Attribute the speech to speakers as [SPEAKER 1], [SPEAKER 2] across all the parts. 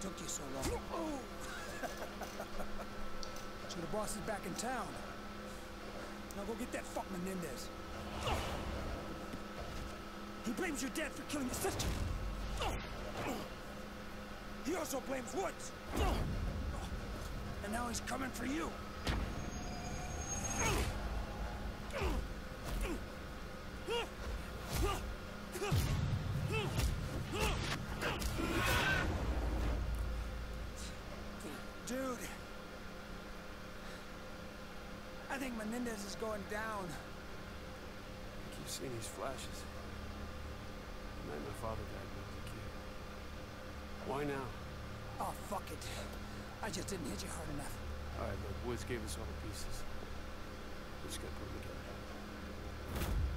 [SPEAKER 1] took you so long? so the boss is back in town. Now go get that fuck Menendez. He blames your dad for killing his sister. He also blames Woods. And now he's coming for you. Menendez is going down.
[SPEAKER 2] I keep seeing these flashes. The night my father died was a kid. Why now?
[SPEAKER 1] Oh, fuck it. I just didn't hit you hard enough.
[SPEAKER 2] Alright, look, Woods gave us all the pieces. We just gotta put them together.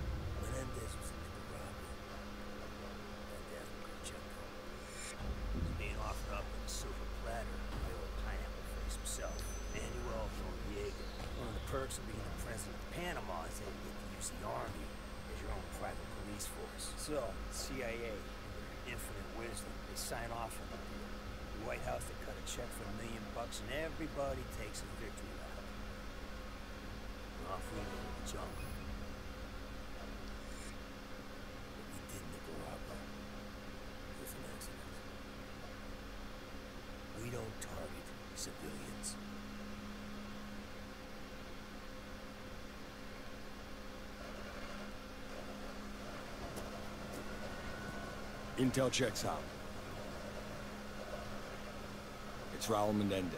[SPEAKER 3] The of being the president of Panama is that you get to use the army as your own private police force. So, CIA, in their infinite wisdom, they sign off on the deal. The White House, they cut a check for a million bucks, and everybody takes a victory lap. Off we go to the jungle. What we did in Nicaragua was an accident. We don't target civilians.
[SPEAKER 4] Intel checks out. It's Raul Menendez.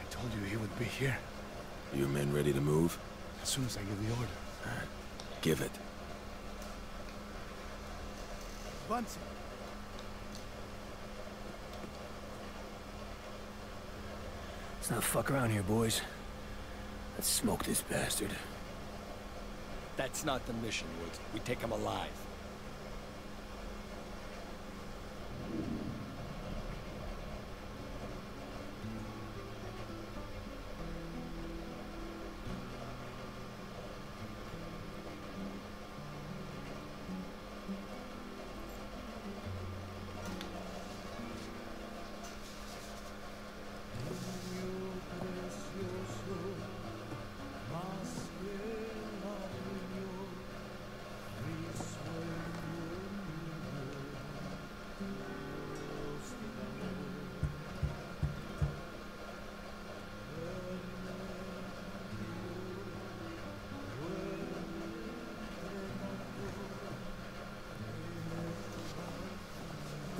[SPEAKER 5] I told you he would be here.
[SPEAKER 6] Your men ready to move?
[SPEAKER 5] As soon as I give the order.
[SPEAKER 6] Give it.
[SPEAKER 1] Bunsen.
[SPEAKER 3] Let's not fuck around here, boys. Let's smoke this bastard.
[SPEAKER 4] That's not the mission, Woods. We take him alive.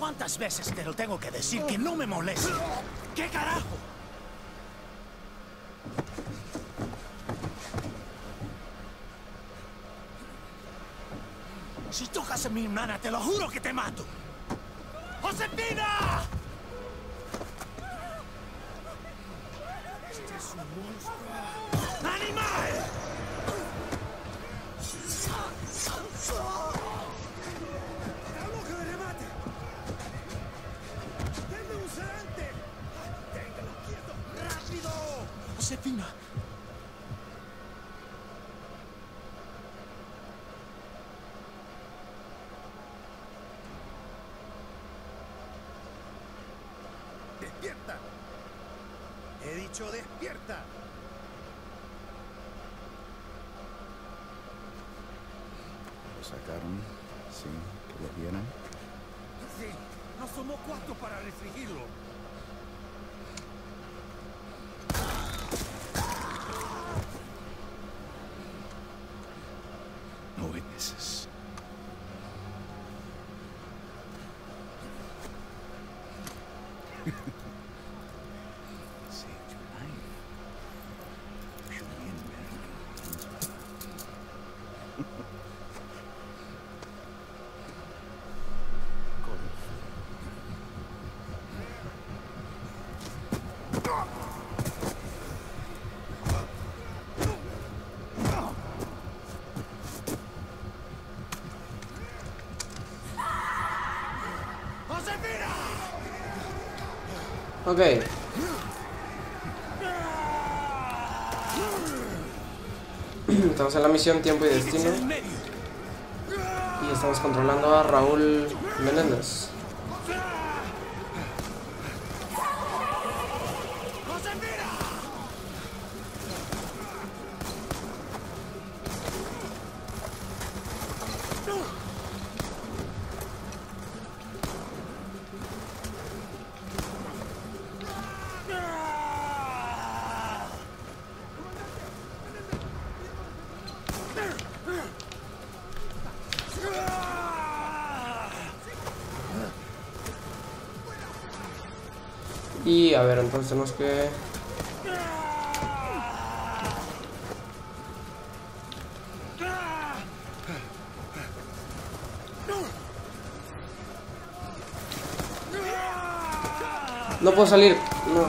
[SPEAKER 3] ¿Cuántas veces te lo tengo que decir que no me moleste? ¿Qué carajo? Si tocas a mi hermana, te lo juro que te mato. ¡Josefina! Este es un monstruo. ¡Animal! Josefina.
[SPEAKER 7] ¡Despierta! He dicho despierta.
[SPEAKER 8] Lo sacaron sin que lo vieran.
[SPEAKER 7] Sí, no somos cuatro para restringirlo.
[SPEAKER 8] No witnesses.
[SPEAKER 9] Ok. Estamos en la misión Tiempo y Destino. Y estamos controlando a Raúl Menéndez. A ver, entonces tenemos que... No puedo salir. No.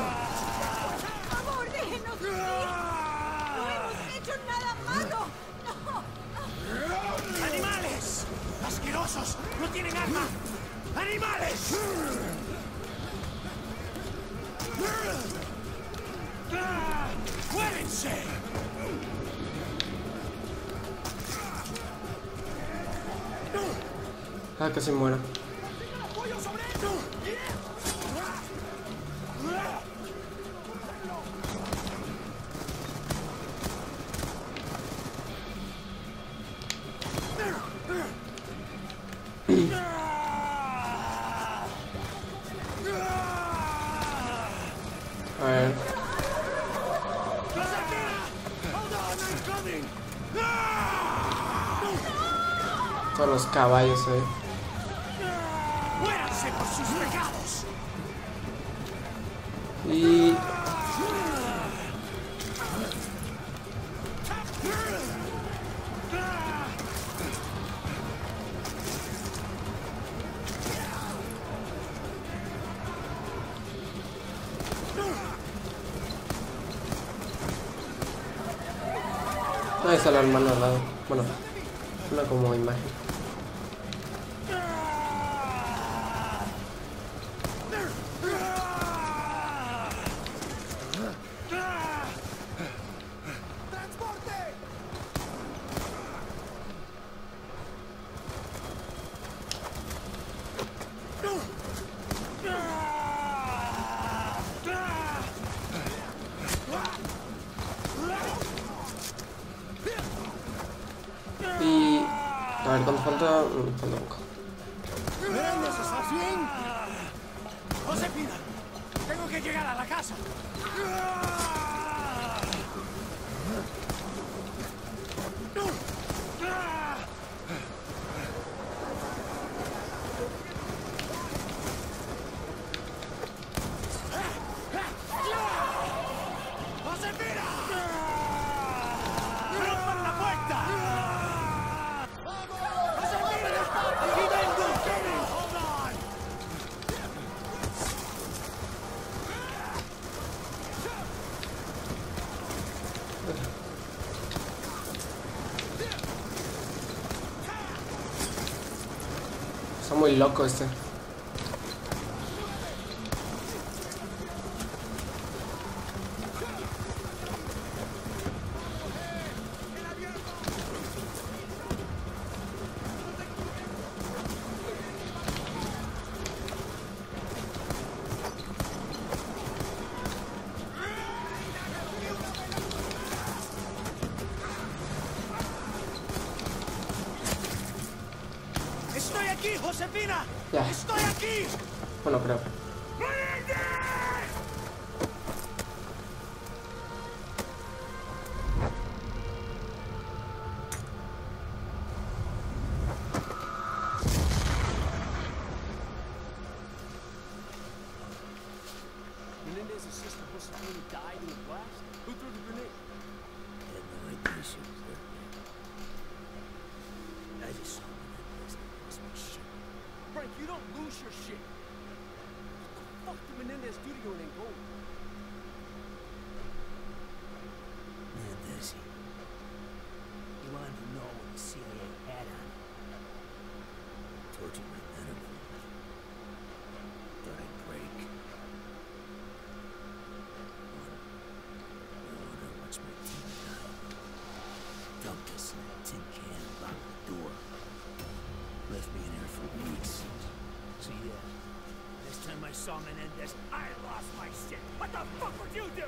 [SPEAKER 1] ¡Animales! ¡Asquerosos! ¡No tienen alma! ¡Animales!
[SPEAKER 9] Ah, casi muero.
[SPEAKER 1] ¡Apoyo
[SPEAKER 9] Todos los caballos ahí.
[SPEAKER 1] ¡Muéranse por sus pecados!
[SPEAKER 9] Y... Ahí está la hermana al lado. Bueno, una como imagen. Ver, ¿cuánto falta? Mm, poco.
[SPEAKER 1] Menéndez, ¿estás bien? Josefina, tengo que llegar a la casa.
[SPEAKER 9] Está muy loco este.
[SPEAKER 2] Menendez's sister Josefina died in the blast? Who threw the grenade?
[SPEAKER 3] I Had no idea she was there. I just saw Menendez and lost my shit.
[SPEAKER 2] Frank, you don't lose your shit. What the fuck did Menendez do to you in Angola?
[SPEAKER 3] Menendez, he he wanted to know what the CIA had on him. Tortured my men and Thought I'd break. Wanted to watch my team die. Dumped us in a tin can and locked the door. Left me in there for weeks. So yeah, next time I saw Menendez, I lost my shit. What the fuck would you do?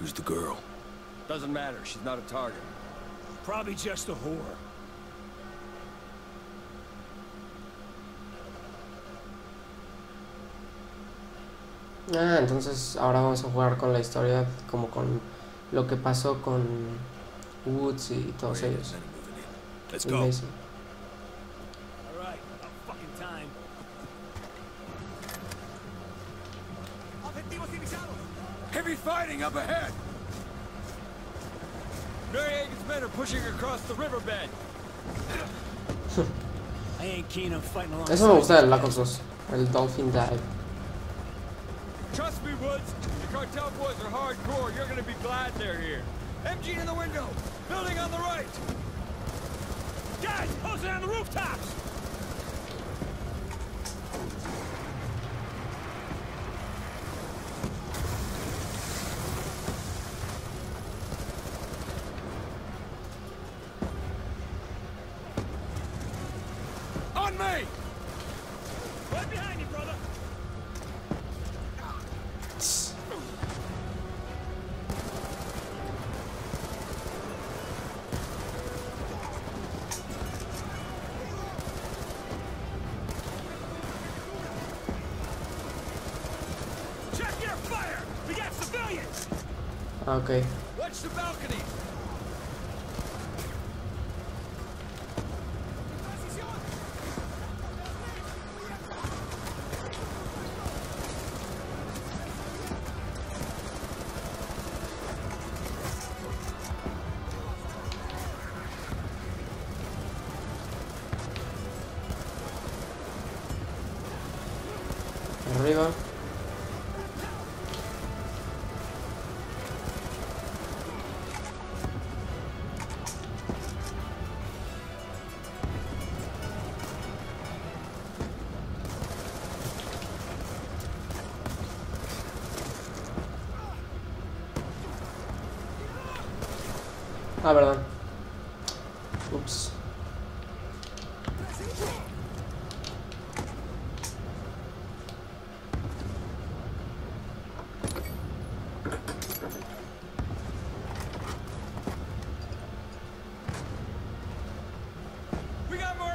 [SPEAKER 6] Who's the girl?
[SPEAKER 4] Doesn't matter. She's not a target.
[SPEAKER 1] Probably just a whore.
[SPEAKER 9] Ah, entonces ahora vamos a jugar con la historia como con lo que pasó con Woods y todos ellos.
[SPEAKER 10] Let's
[SPEAKER 9] Y
[SPEAKER 10] go.
[SPEAKER 9] Mason.
[SPEAKER 1] All right, about fucking time.
[SPEAKER 2] Objetivos divisados.
[SPEAKER 4] Heavy fighting up ahead! Noriega's men are pushing across the riverbed.
[SPEAKER 1] I ain't keen on fighting along.
[SPEAKER 9] Eso me gusta del Black Ops 2, el Dolphin Dive.
[SPEAKER 4] Trust me, Woods. The cartel boys are hardcore. You're gonna be glad they're here. MG in the window. Building on the right.
[SPEAKER 1] Guys, posted on the rooftops!
[SPEAKER 9] Okay.
[SPEAKER 4] Watch the balcony.
[SPEAKER 9] Oops.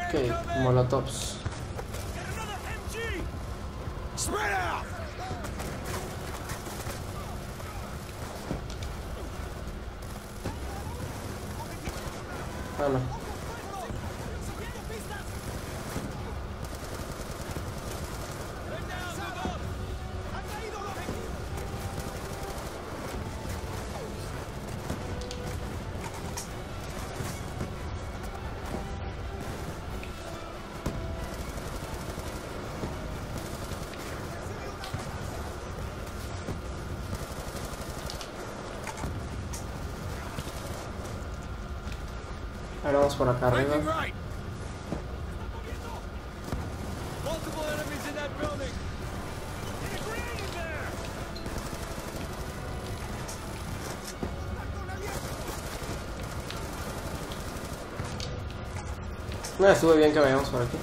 [SPEAKER 4] Okay,
[SPEAKER 9] Molotovs. Ahora vamos por acá arriba. No, estuvo bien que vayamos por aquí.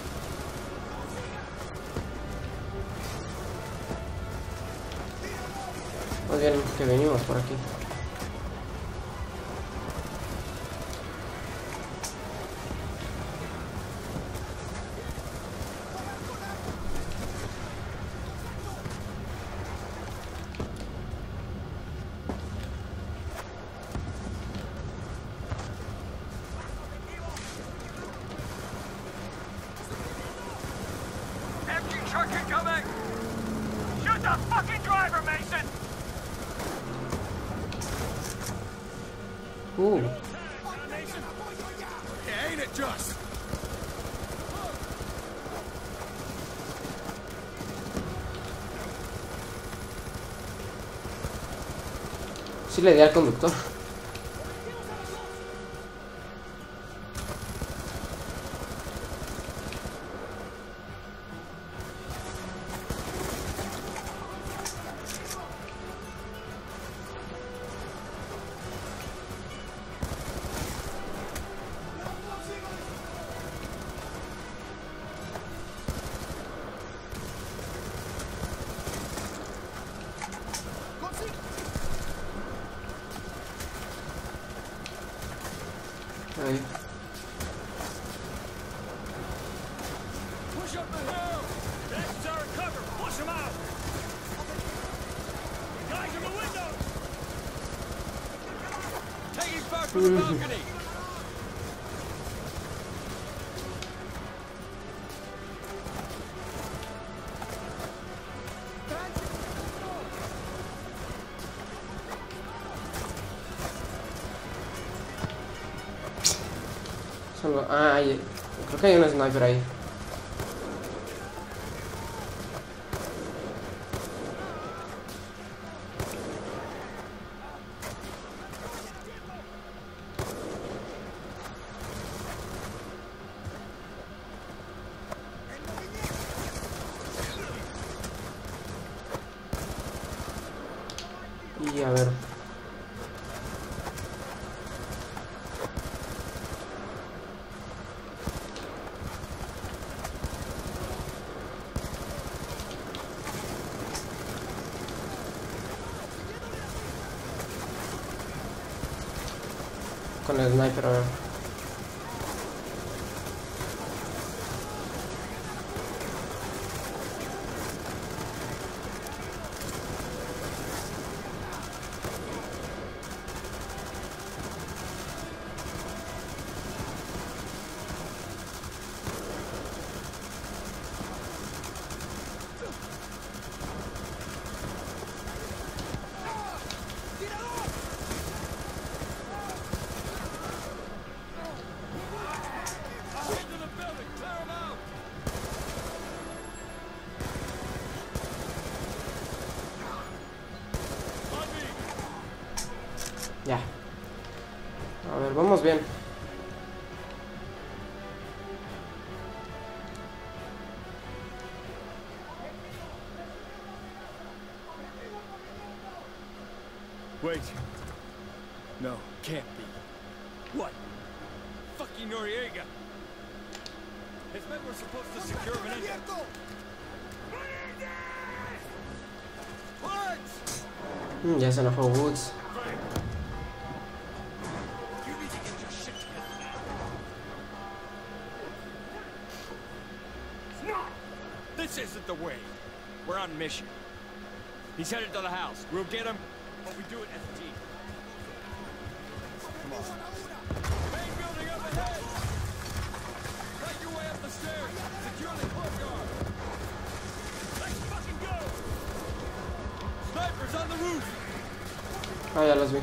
[SPEAKER 9] Más bien que venimos por aquí.
[SPEAKER 1] The fucking driver, Mason!
[SPEAKER 4] Yeah, ain't it just?
[SPEAKER 9] sí le di al conductor. no... Aj, coloquei um sniper aí. Y a ver,
[SPEAKER 4] снайпера. Get your shit together now. This isn't the way. We're on mission. He's headed to the house. We'll get him, but we do it as a team. Come on.
[SPEAKER 9] Ah, ya los vi.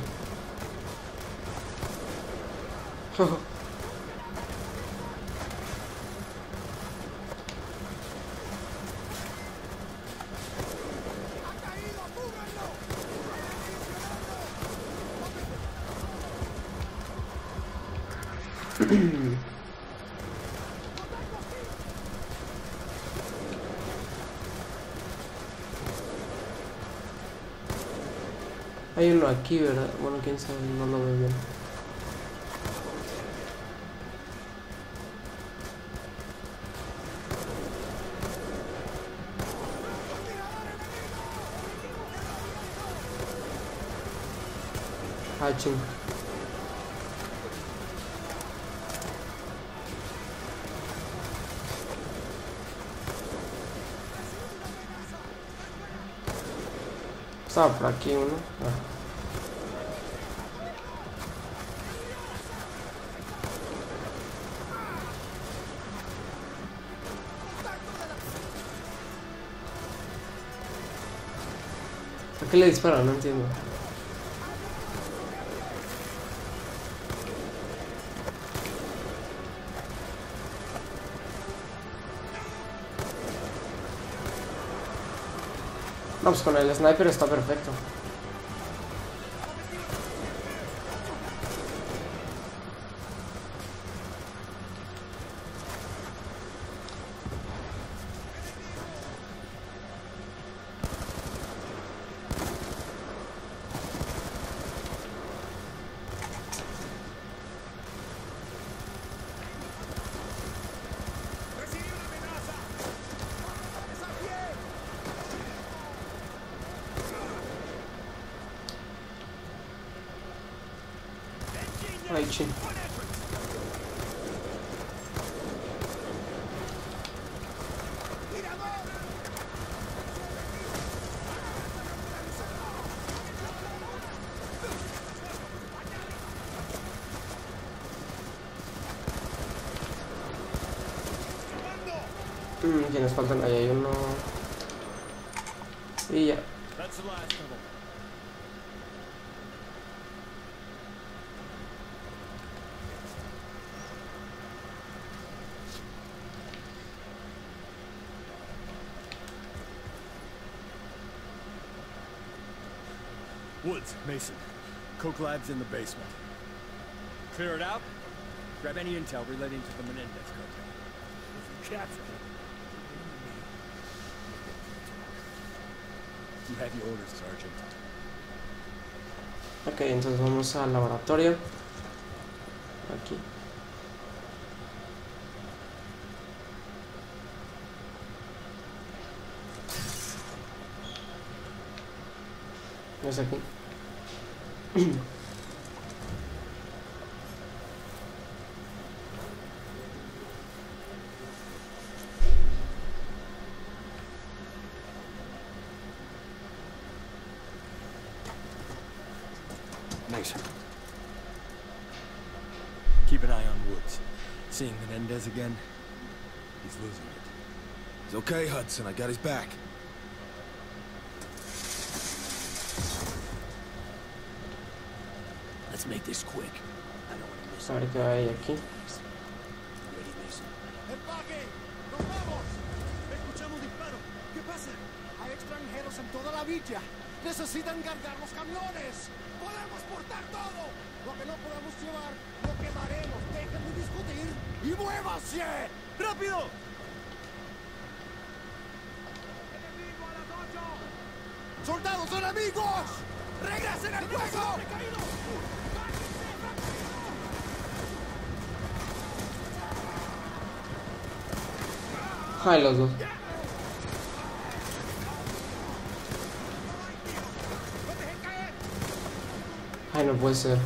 [SPEAKER 9] Hay uno aquí, ¿verdad? Bueno, quién sabe, no lo veo bien. Ah, ching. Estaba por aquí uno. Ah. Qué le disparan? No entiendo. Pues con el sniper está perfecto.
[SPEAKER 4] Leite. Woods, Mason. Coke Lab's in the basement. Clear it out. Grab any intel relating to the Menendez cartel. If you capture him, you have your orders, Sergeant.
[SPEAKER 9] Ok, entonces vamos al laboratorio. Aquí. Es aquí.
[SPEAKER 4] Keep an eye on Woods. Seeing Menendez again, he's losing it.
[SPEAKER 6] It's okay, Hudson. I got his back.
[SPEAKER 3] Let's make this quick. I don't want to miss
[SPEAKER 9] A ver qué hay aquí.
[SPEAKER 1] ¡Empaque! ¡Nos vamos! Escuchamos disparo. ¿Qué pasa? Hay extranjeros en toda la villa. Necesitan cargar los camiones. Podemos portar todo. Lo que no podemos llevar, lo quemaremos. Dejen de discutir y muévanse. ¡Rápido! ¡Soldados enemigos! ¡Regresen al fuego!
[SPEAKER 9] Ay, los dos. Ay, no puede ser.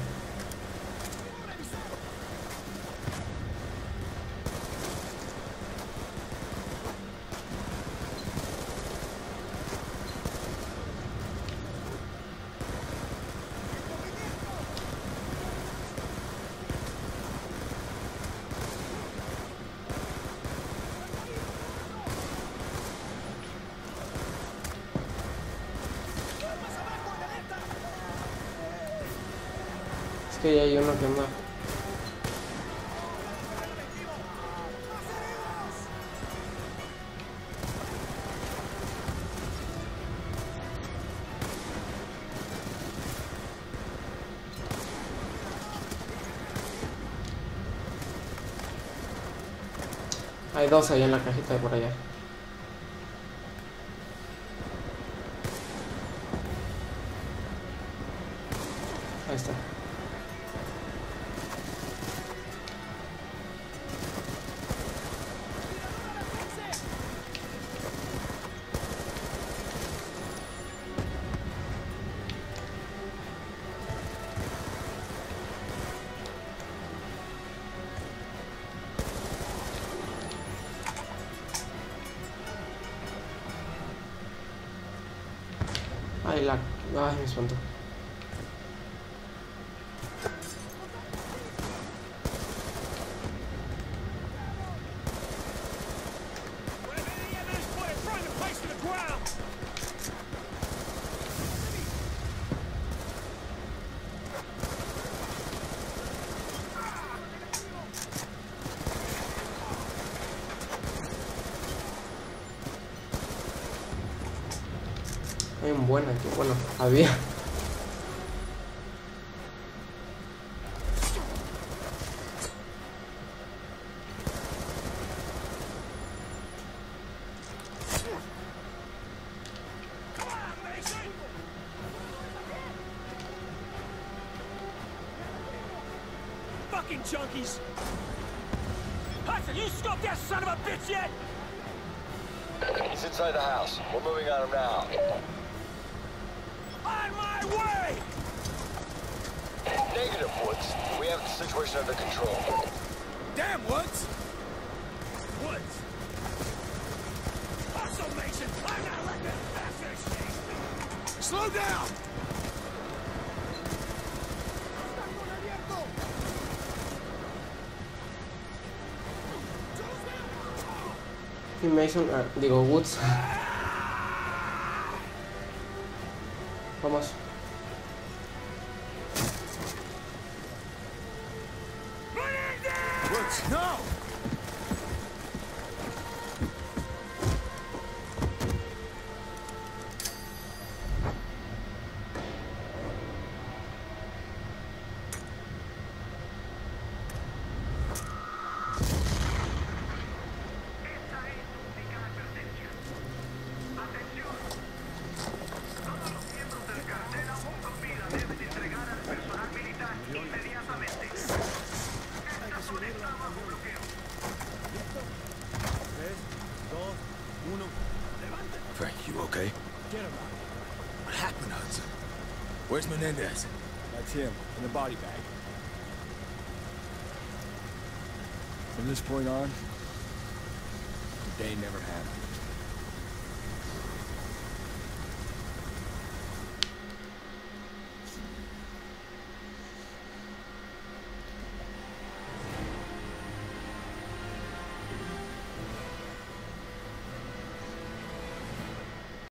[SPEAKER 9] Hay dos ahí en la cajita de por allá. Me espantó. Hay un buen aquí. Bueno, había.
[SPEAKER 11] Situation under control.
[SPEAKER 1] Damn, Woods!
[SPEAKER 4] Woods! Hustle, Mason! I'm not letting this bastard escape!
[SPEAKER 1] Slow down! Mason, ah, digo Woods.
[SPEAKER 6] Menendez?
[SPEAKER 4] That's him, in the body bag. From this point on, the day never happened.